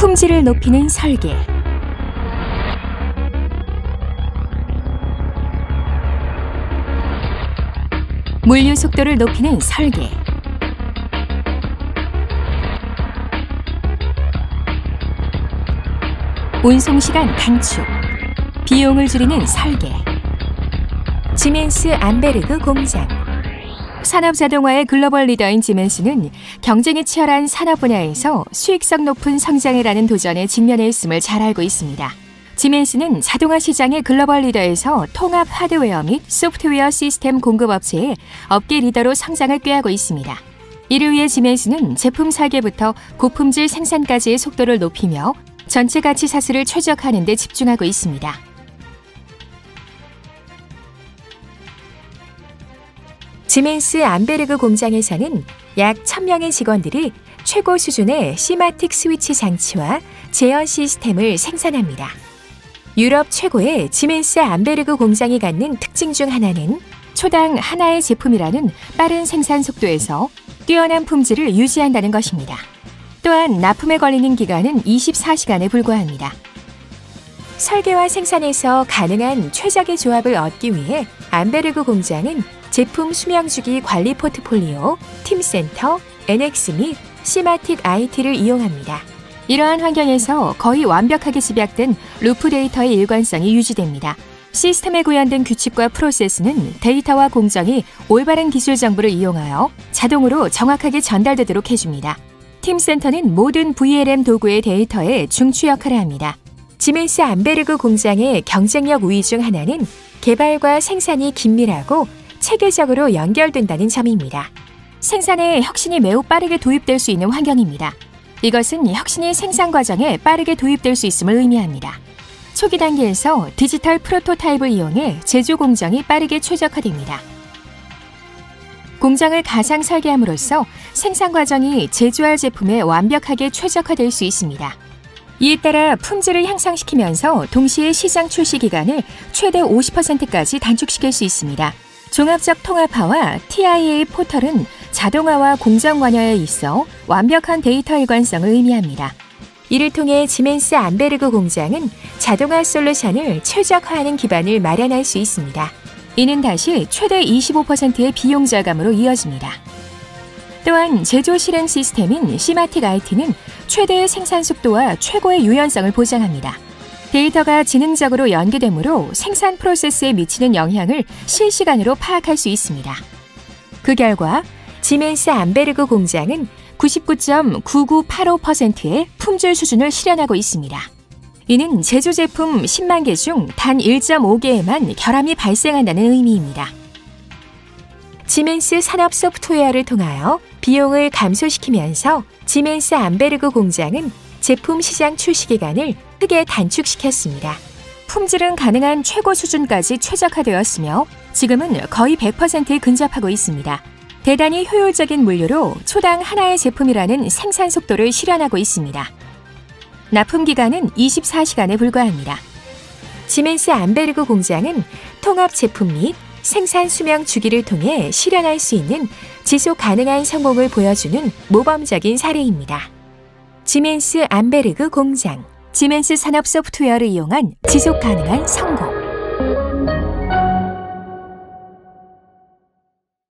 품질을 높이는 설계. 물류 속도를 높이는 설계. 운송 시간 단축. 비용을 줄이는 설계. 지멘스 암베르그 공장. 산업 자동화의 글로벌 리더인 지멘스는 경쟁이 치열한 산업 분야에서 수익성 높은 성장이라는 도전에 직면해 있음을 잘 알고 있습니다. 지멘스는 자동화 시장의 글로벌 리더에서 통합 하드웨어 및 소프트웨어 시스템 공급업체의 업계 리더로 성장을 꾀하고 있습니다. 이를 위해 지멘스는 제품 설계부터 고품질 생산까지의 속도를 높이며 전체 가치 사슬을 최적화하는 데 집중하고 있습니다. 지멘스 암베르그 공장에서는 약 1000명의 직원들이 최고 수준의 시마틱 스위치 장치와 제어 시스템을 생산합니다. 유럽 최고의 지멘스 암베르그 공장이 갖는 특징 중 하나는 초당 하나의 제품이라는 빠른 생산 속도에서 뛰어난 품질을 유지한다는 것입니다. 또한 납품에 걸리는 기간은 24시간에 불과합니다. 설계와 생산에서 가능한 최적의 조합을 얻기 위해 암베르그 공장은 제품 수명주기 관리 포트폴리오, Teamcenter, NX 및 SIMATIC IT를 이용합니다. 이러한 환경에서 거의 완벽하게 집약된 루프 데이터의 일관성이 유지됩니다. 시스템에 구현된 규칙과 프로세스는 데이터와 공정이 올바른 기술 정보를 이용하여 자동으로 정확하게 전달되도록 해줍니다. 팀센터는 모든 VLM 도구의 데이터에 중추 역할을 합니다. 지멘스 암베르그 공장의 경쟁력 우위 중 하나는 개발과 생산이 긴밀하고 체계적으로 연결된다는 점입니다. 생산에 혁신이 매우 빠르게 도입될 수 있는 환경입니다. 이것은 혁신이 생산 과정에 빠르게 도입될 수 있음을 의미합니다. 초기 단계에서 디지털 프로토타입을 이용해 제조 공정이 빠르게 최적화됩니다. 공장을 가상 설계함으로써 생산 과정이 제조할 제품에 완벽하게 최적화될 수 있습니다. 이에 따라 품질을 향상시키면서 동시에 시장 출시 기간을 최대 50%까지 단축시킬 수 있습니다. 종합적 통합화와 TIA 포털은 자동화와 공정 관여에 있어 완벽한 데이터 일관성을 의미합니다. 이를 통해 지멘스 암베르그 공장은 자동화 솔루션을 최적화하는 기반을 마련할 수 있습니다. 이는 다시 최대 25%의 비용 절감으로 이어집니다. 또한 제조 실행 시스템인 시마틱 IT는 최대의 생산 속도와 최고의 유연성을 보장합니다. 데이터가 지능적으로 연계되므로 생산 프로세스에 미치는 영향을 실시간으로 파악할 수 있습니다. 그 결과 지멘스 암베르그 공장은 99.9985%의 품질 수준을 실현하고 있습니다. 이는 제조 제품 10만 개 중 단 1.5개에만 결함이 발생한다는 의미입니다. 지멘스 산업 소프트웨어를 통하여 비용을 감소시키면서 지멘스 암베르그 공장은 제품 시장 출시 기간을 크게 단축시켰습니다. 품질은 가능한 최고 수준까지 최적화되었으며 지금은 거의 100%에 근접하고 있습니다. 대단히 효율적인 물류로 초당 하나의 제품이라는 생산 속도를 실현하고 있습니다. 납품 기간은 24시간에 불과합니다. 지멘스 암베르그 공장은 통합 제품 및 생산 수명 주기를 통해 실현할 수 있는 지속 가능한 성공을 보여주는 모범적인 사례입니다. 지멘스 암베르그 공장, 지멘스 산업 소프트웨어를 이용한 지속 가능한 성공.